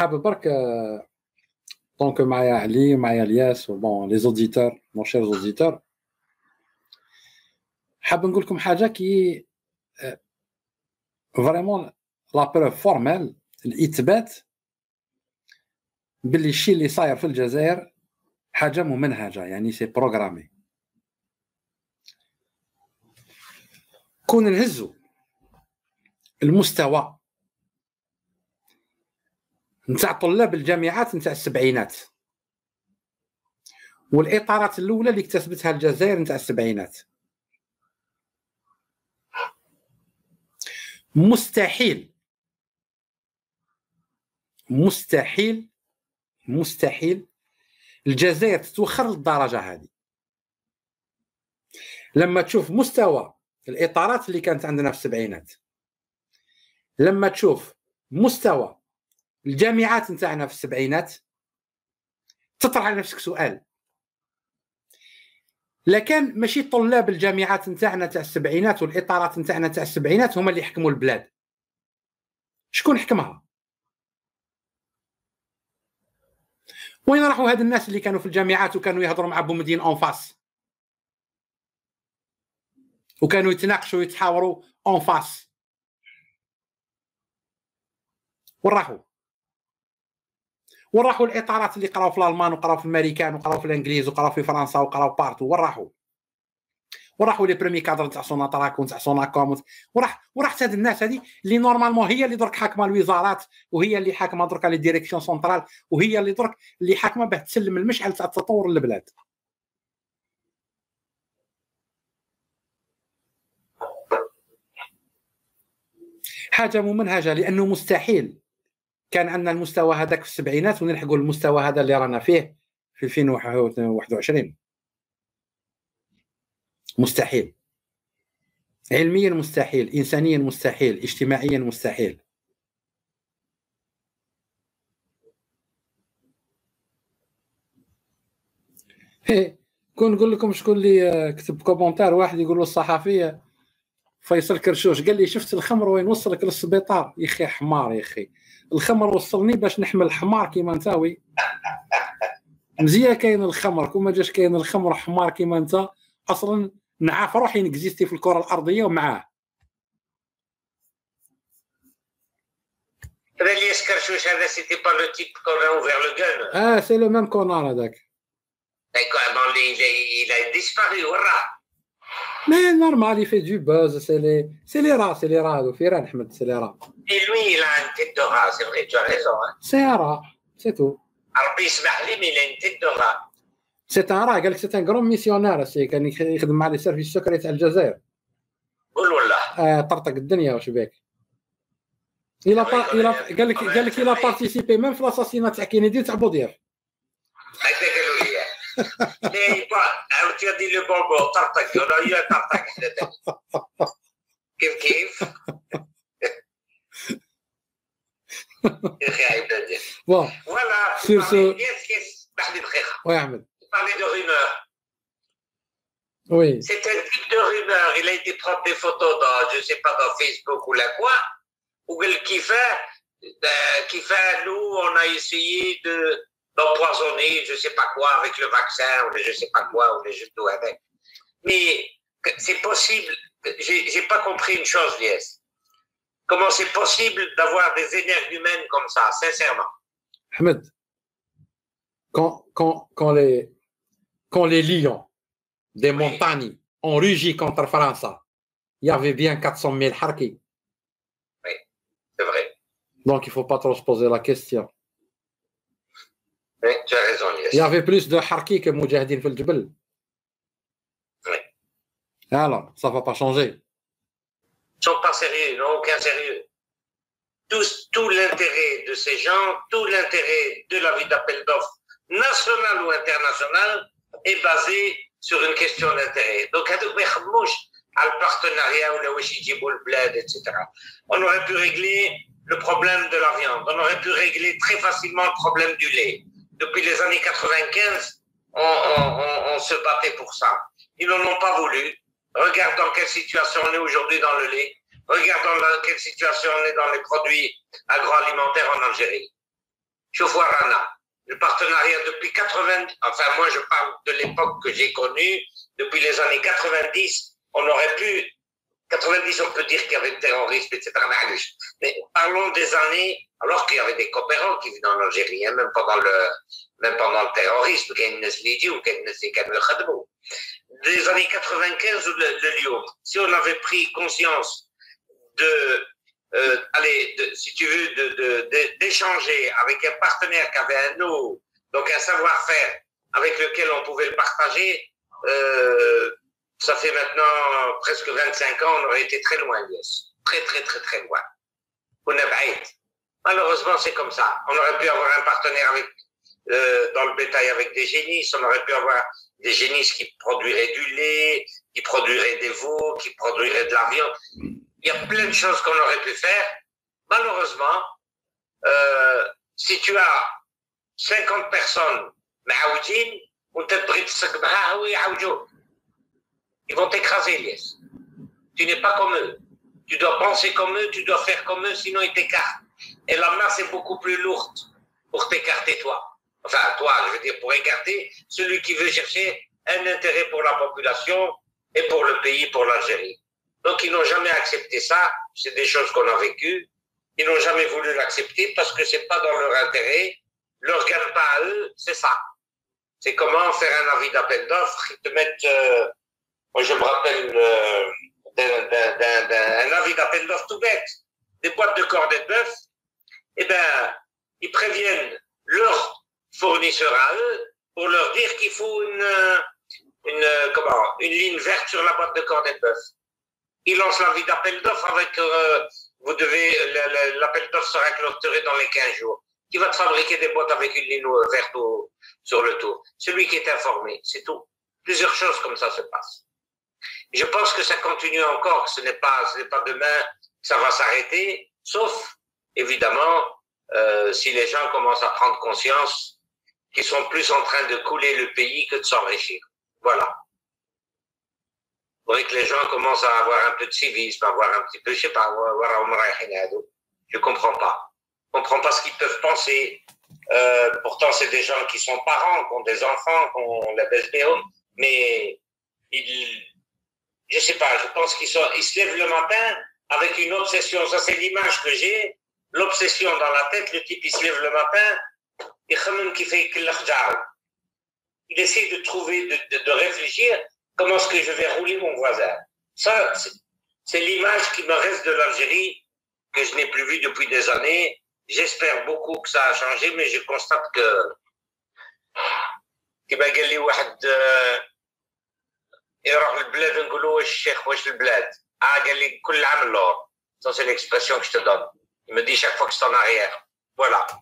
حابب برك دونك معايا علي معايا الياس بون لي زوديتور مون شير زوديتور حاب نقول لكم حاجة كي فريمون لا بروف فورمال الإثبات باللي الشيء اللي صاير في الجزائر حاجة ممنهجة يعني سي بروغرامي كون نهزو المستوى نتاع طلاب الجامعات نتاع السبعينات. والاطارات الأولى اللي اكتسبتها الجزائر نتاع السبعينات. مستحيل. مستحيل. مستحيل. الجزائر تتوخر للدرجة هذه. لما تشوف مستوى الإطارات اللي كانت عندنا في السبعينات. لما تشوف مستوى الجامعات نتاعنا في السبعينات تطرح على نفسك سؤال. لكان ماشي طلاب الجامعات نتاعنا تاع السبعينات والإطارات نتاعنا تاع السبعينات هما اللي يحكموا البلاد. شكون حكمها؟ وين راحوا هاد الناس اللي كانوا في الجامعات وكانوا يهضروا مع بومدين أون فاس؟ وكانوا يتناقشوا ويتحاوروا أون فاس. وين راحوا؟ وين راحوا الإطارات اللي قراو في الألمان وقراو في الأمريكان وقراو في الإنجليز وقراو في فرنسا وقراو بارتو وين راحوا وراحوا لي بريمي كادر تاع سوناتراك وتاع سوناكوم وراح وراحت هاد الناس هذه اللي نورمالمون هي اللي درك حاكمة الوزارات وهي اللي حاكمة درك لي ديريكسيون سونترال وهي اللي درك اللي حاكمة باه تسلم المشعل تاع التطور للبلاد. حاجة ممنهجه لأنه مستحيل. كان عندنا المستوى هذاك في السبعينات ونلحقوا المستوى هذا اللي رانا فيه في 2021 مستحيل. علميا مستحيل انسانيا مستحيل اجتماعيا مستحيل. كون نقول لكم شكون اللي كتب كومونتير واحد يقول له الصحفي فيصل كرشوش. قال لي شفت الخمر وين وصلك للسبيطار؟ يا أخي حمار يا أخي. الخمر وصلني باش نحمل حمار كيما نتاوي مزيان كاين الخمر. كون ما جاش كاين الخمر حمار كيما أنت أصلا نعاف روحي نكزيستي في الكرة الأرضية ومعاه. هذا اللي يسكر شوش هذا سيتي با لو تيب كون ouvert le gun. آه سي لو ميم كونار هذاك bon, il, a, il a disparu, hurrah ما نورمال يفي دو باز سي لي سي لي را سي لي را دو في را احمد سي لي را اي لو لا ان تيت دو را سي فري تو ريزون سي راه سي تو ربي يسمح لي مي لأن تيت دو را سي تان راه قال لك سي تان غرون ميسيونير سي كان يخدم مع لي سيرفيس سكري تاع الجزائر قول ولا طرطق الدنيا واش بك إلى قال لك قال لك إلى بارتيسيبي ميم في لاساسينا تاع كينيدي تاع بوضيف هذاك هكذا قالوا لي مي با عاود تي لو بونبون طرطق ولا هي طرطق حدا تاني. كيف كيف يا اخي عبادي بون فوالا Sur ce- يس يس بعد دقيقه وي احمد parler de rumeurs. وي C'est un type de rumeur. Il a été prendre des photos dans, je sais pas, dans Facebook ou la quoi. Ou quel qui fait, euh, qui fait, nous, on a essayé de, d'empoisonner, je sais pas quoi, avec le vaccin, ou je sais pas quoi, ou les je tout avec. Mais c'est possible, j'ai, pas compris une chose, Lies. Comment c'est possible d'avoir des énergumènes comme ça, sincèrement? Ahmed, quand, quand, quand, les, quand les lions des montagnes ont rugi contre France, il y avait bien 400 000 harkis. C'est vrai. Donc il ne faut pas trop se poser la question. Tu as raison, yes. Il y avait plus de harki que Moudjahidine fil Jebel. Oui. Alors, ça ne va pas changer. Ils ne sont pas sérieux, ils n'ont aucun sérieux. Tout, l'intérêt de ces gens, tout l'intérêt de la vie d'appel d'offres, national ou international, est basé sur une question d'intérêt. Donc, al partenariat ou le bled, etc. On aurait pu régler le problème de la viande, on aurait pu régler très facilement le problème du lait, depuis les années 95, on, on, on, se battait pour ça. Ils n'en ont pas voulu. Regarde dans quelle situation on est aujourd'hui dans le lait. Regarde dans quelle situation on est dans les produits agroalimentaires en Algérie. Je vois Rana. Le partenariat depuis 80, enfin moi je parle de l'époque que j'ai connue, depuis les années 90, on aurait pu 90, on peut dire qu'il y avait le terrorisme, etc. Mais parlons des années, alors qu'il y avait des coopérants qui vivaient en Algérie, hein, même pendant le, même pendant le terrorisme, des années 95 ou le, Lyon. Si on avait pris conscience de, euh, allez, si tu veux, d'échanger de, avec un partenaire qui avait un eau, donc un savoir-faire avec lequel on pouvait le partager, euh, ça fait maintenant presque 25 ans, on aurait été très loin, yes. Très, très, très, très loin. Malheureusement, c'est comme ça. On aurait pu avoir un partenaire avec, euh, dans le bétail avec des génisses, on aurait pu avoir des génisses qui produiraient du lait, qui produiraient des veaux, qui produiraient de la viande. Il y a plein de choses qu'on aurait pu faire. Malheureusement, euh, si tu as 50 personnes, ou peut-être ils vont t'écraser, Elias. Tu n'es pas comme eux. Tu dois penser comme eux, tu dois faire comme eux, sinon ils t'écartent. Et la masse est beaucoup plus lourde pour t'écarter, toi. Enfin, toi, je veux dire, pour écarter celui qui veut chercher un intérêt pour la population et pour le pays, pour l'Algérie. Donc, ils n'ont jamais accepté ça. C'est des choses qu'on a vécues. Ils n'ont jamais voulu l'accepter parce que c'est pas dans leur intérêt. Leur gagne pas à eux, c'est ça. C'est comment faire un avis d'appel d'offres. Ils te mettent euh, moi, je me rappelle euh, d'un avis d'appel d'offres tout bête, des boîtes de cornet de bœuf. Eh bien, ils préviennent leurs fournisseurs à eux pour leur dire qu'il faut une, une, comment, une ligne verte sur la boîte de cornet de bœuf. Ils lancent l'avis d'appel d'offres avec, euh, vous devez, l'appel d'offres sera clôturé dans les 15 jours. Qui va te fabriquer des boîtes avec une ligne verte sur le tour? Celui qui est informé, c'est tout. Plusieurs choses comme ça se passent. Je pense que ça continue encore, ce n'est pas, ce n'est pas demain ça va s'arrêter, sauf évidemment euh, si les gens commencent à prendre conscience qu'ils sont plus en train de couler le pays que de s'enrichir. Voilà. Il faudrait que les gens commencent à avoir un peu de civisme, à avoir un petit peu, je sais pas, je comprends pas. Je comprends pas ce qu'ils peuvent penser. Euh, pourtant, c'est des gens qui sont parents, qui ont des enfants, qui ont la BSBO, mais ils, je sais pas, je pense qu'ils ils se lèvent le matin avec une obsession. Ça, c'est l'image que j'ai. L'obsession dans la tête, le type, il se lève le matin, et qui fait il essaie de trouver, de, de, réfléchir comment est-ce que je vais rouler mon voisin. Ça, c'est l'image qui me reste de l'Algérie, que je n'ai plus vue depuis des années. J'espère beaucoup que ça a changé, mais je constate que, يروح البلاد نقولوا واش الشيخ واش البلاد اه قال لي كل عام اللور سا سي ليكسبرسيون كو جو دون il me dit chaque fois que